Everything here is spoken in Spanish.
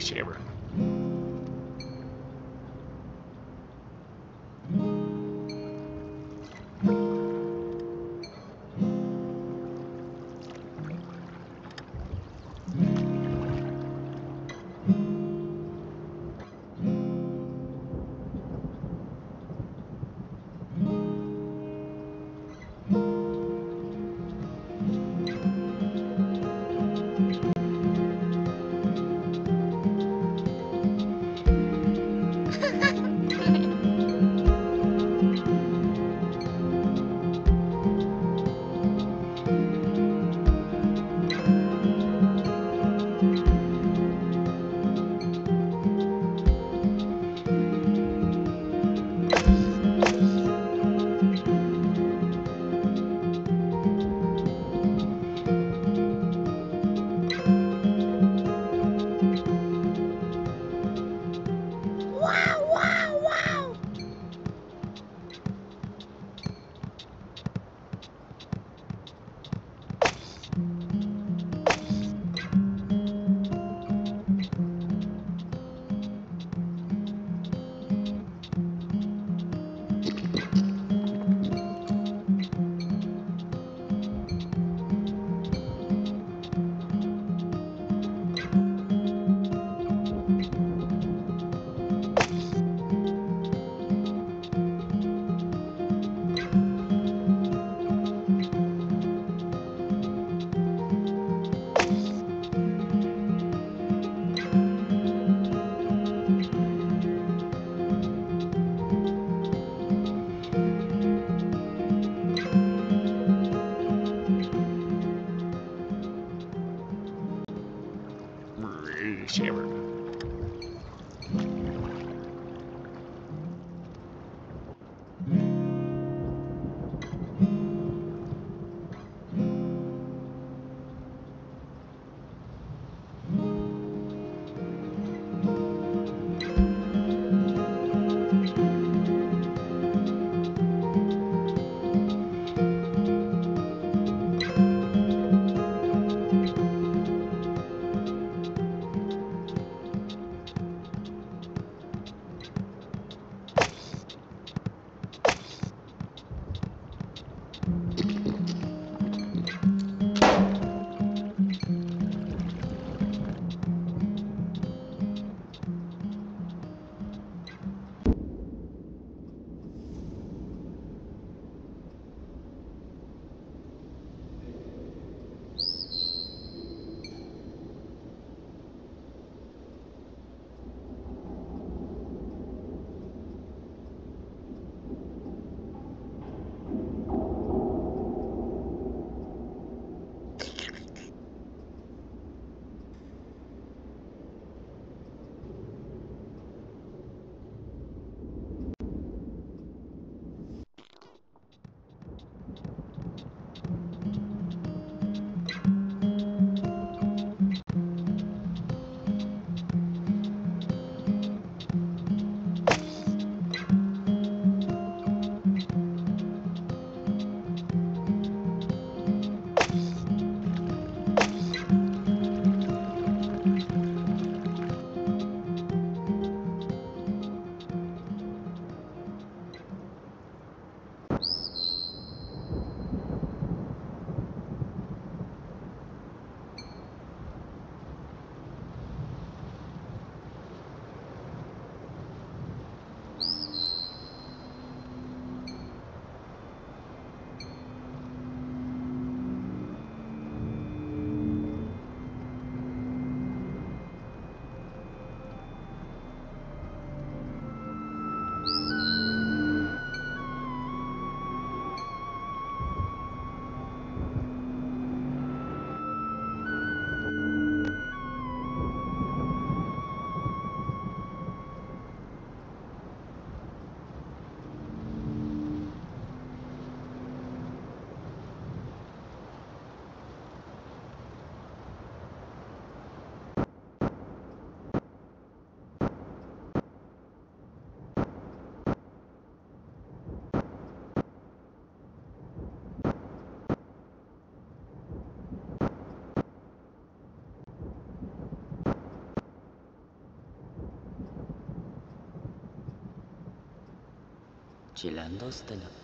next chamber. Chilandos de la